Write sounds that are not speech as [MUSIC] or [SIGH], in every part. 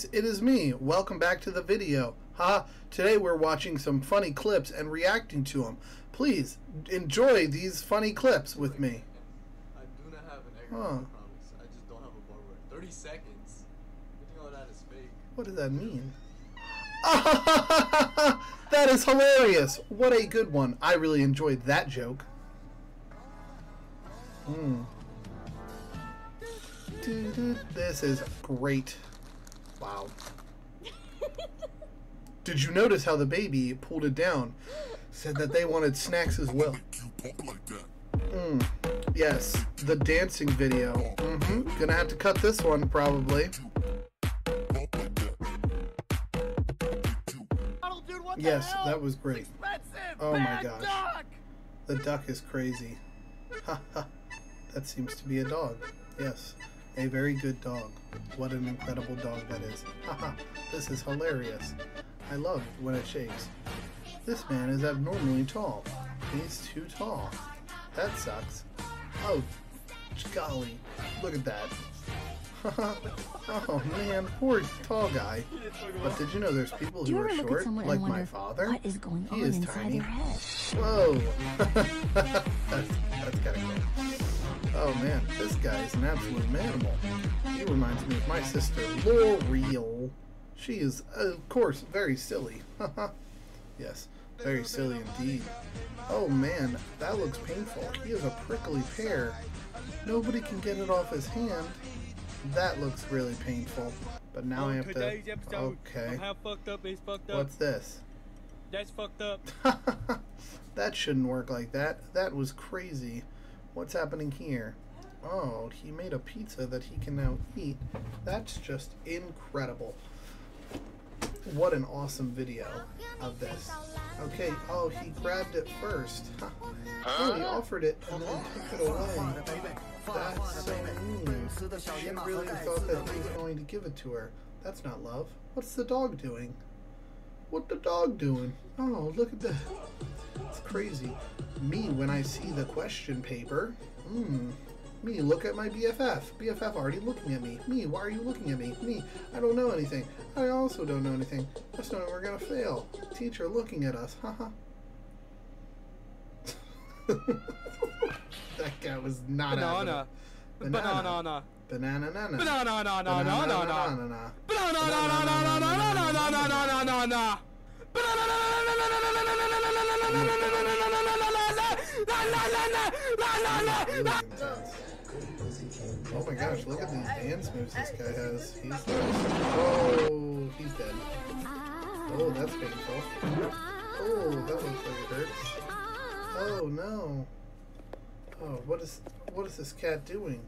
guys, it is me. Welcome back to the video. Ha! Today we're watching some funny clips and reacting to them. Please enjoy these funny clips with me. I do not have an egg Huh. I promise. I just don't have a barber. 30 seconds. You think all that is fake? What does that mean? [LAUGHS] that is hilarious. What a good one. I really enjoyed that joke. Hmm. This is great. Wow. Did you notice how the baby pulled it down? Said that they wanted snacks as well. Mm. Yes, the dancing video. Mm-hmm. Gonna have to cut this one probably. Yes, that was great. Oh my gosh. The duck is crazy. Ha ha. That seems to be a dog. Yes, a very good dog. What an incredible dog that is. [LAUGHS] Ha ha. This is hilarious. I love when it shakes. This man is abnormally tall. He's too tall. That sucks. Oh, golly. Look at that. [LAUGHS] oh man, poor tall guy. But did you know there's people who are ever look at short, someone like my father? what is going He on is inside tiny. their head? Whoa. [LAUGHS] that's that's kind of cool. Oh man, this guy is an absolute manimal. He reminds me of my sister, L'Oreal. She is, of course, very silly. [LAUGHS] yes, very silly indeed. Oh man, that looks painful. He is a prickly pear. Nobody can get it off his hand. That looks really painful. But now I On have to. Okay. How Fucked Up is Fucked Up. What's this? That's fucked up. [LAUGHS] that shouldn't work like that. That was crazy. What's happening here? Oh, he made a pizza that he can now eat. That's just incredible. What an awesome video of this. Okay, oh, he grabbed it first. Oh, he offered it and then took it away. That's so mean. She really thought that he was going to give it to her. That's not love. What's the dog doing? What the dog doing? Oh, look at that. It's crazy. Me, when I see the question paper. Hmm. Me, look at my BFF. BFF already looking at me. Me, why are you looking at me? Me, I don't know anything. I also don't know anything. That's not we're gonna fail. Teacher looking at us. Haha. that guy was not it. Banana. Banana. Banana. Banana nana. Banana. na, na, na, Banana na, na, na. nana. Banana. na, no, no, no, no, no, no, no. Oh my gosh, look at these dance moves this guy has. He's oh, he's dead. Oh, that's painful. Oh, that looks like it hurts. Oh no. Oh, what is what is this cat doing?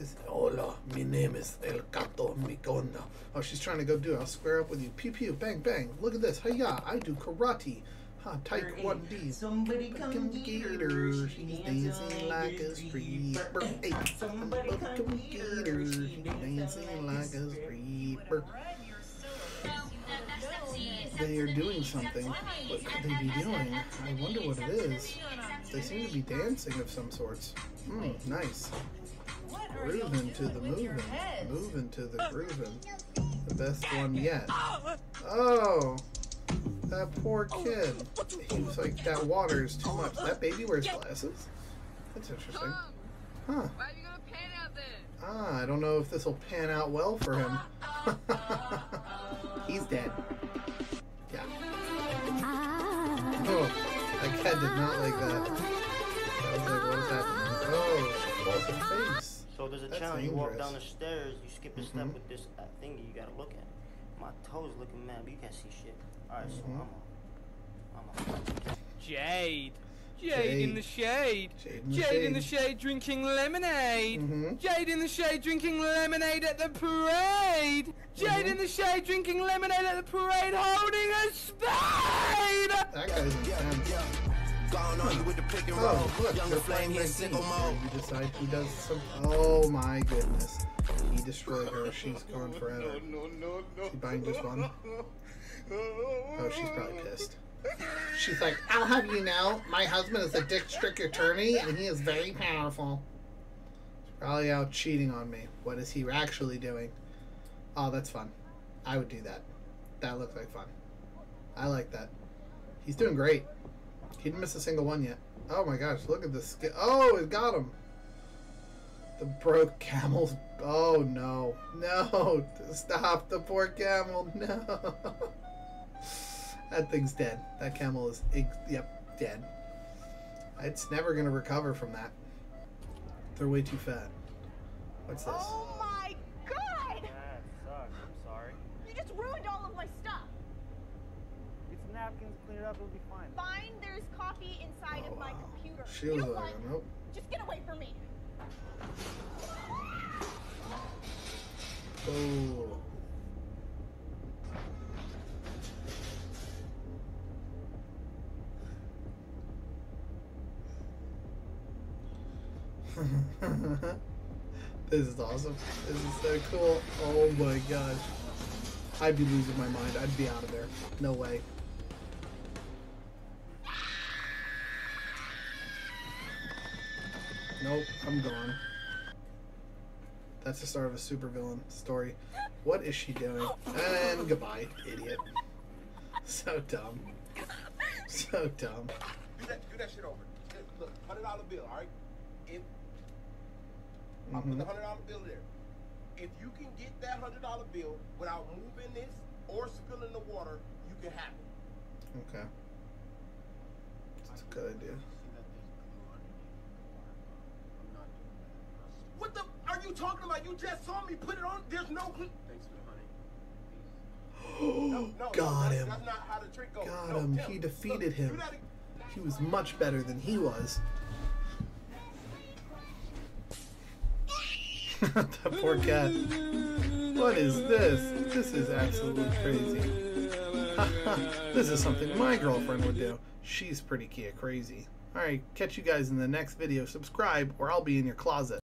Is hola, my name is El Gato Migona. Oh, she's trying to go do. It. I'll square up with you. Pew pew, bang bang. Look at this. Hiya, I do karate. Ha, taekwondo. Somebody come Come get get her. her, She's she's dancing dancing like a stripper. Hey, Somebody come get her. she's She's dancing like a stripper. They are doing something. What could they be doing? I wonder what it is. They seem to be dancing of some sorts. Hmm, nice. Grooving to the moving. Moving to the grooving. The best one yet. Oh! That poor kid. He was like, that water is too much. That baby wears glasses? That's interesting. Huh. Why are you gonna pan out there? Ah, I don't know if this will pan out well for him. [LAUGHS] He's dead. Yeah. Oh, that cat did not like that. That was like, what is happening? Oh, lost her face. So there's a That's challenge. You walk down the stairs, you skip a step with this uh, thingy you gotta look at. My toes looking mad, but you can't see shit. Alright, so Mhm. I'm a, I'm a, Jade. Jade Jade. in the shade. Jade in the Jade in the shade. shade drinking lemonade. Mhm. Jade in the shade drinking lemonade at the parade. Jade Mhm. in the shade drinking lemonade at the parade holding a spade. That guy's intense. Gone on you with the pick and roll. Oh, look, Younger flame here, single mode. You decide who does some. Oh my goodness. He destroyed her. She's gone forever. No, no, no. She buying just one? Oh, she's probably pissed. She's like, I'll have you know, my husband is a district attorney and he is very powerful. He's probably out cheating on me. What is he actually doing? Oh, that's fun. I would do that. That looks like fun. I like that. He's doing great. He didn't miss a single one yet. Oh my gosh, look at this. Oh, it got him. The broke camel's. Oh no. No. Stop the poor camel. No. [LAUGHS] that thing's dead. That camel is. Yep, dead. It's never going to recover from that. They're way too fat. What's this? Oh my god! That sucks. I'm sorry. You just ruined all of my stuff. Get some napkins, clean it up, it'll be fine. Fine, there's coffee inside of my wow. computer. She you was know like, nope. Just get away from me. Oh. [LAUGHS] this is awesome. This is so cool. Oh my gosh. I'd be losing my mind. I'd be out of there. No way. Nope, I'm gone. That's the start of a supervillain story. What is she doing? And goodbye, idiot. So dumb. So dumb. Do that, do that shit over. Look, hundred dollar bill, all right? If I put the mm-hmm. hundred dollar bill there, if you can get that hundred dollar bill without moving this or spilling the water, you can have it. Okay. That's a good idea. What the are you talking about? You just saw me put it on. There's no glue. Thanks for the honey. [GASPS] No, no, Got that's, him. That's not how the trick goes. Got No, him. Tim, He defeated look, him. do that ag- He was much better than he was. [LAUGHS] that poor cat. What is this? This is absolutely crazy. [LAUGHS] this is something my girlfriend would do. She's pretty kia crazy. Alright, catch you guys in the next video. Subscribe or I'll be in your closet.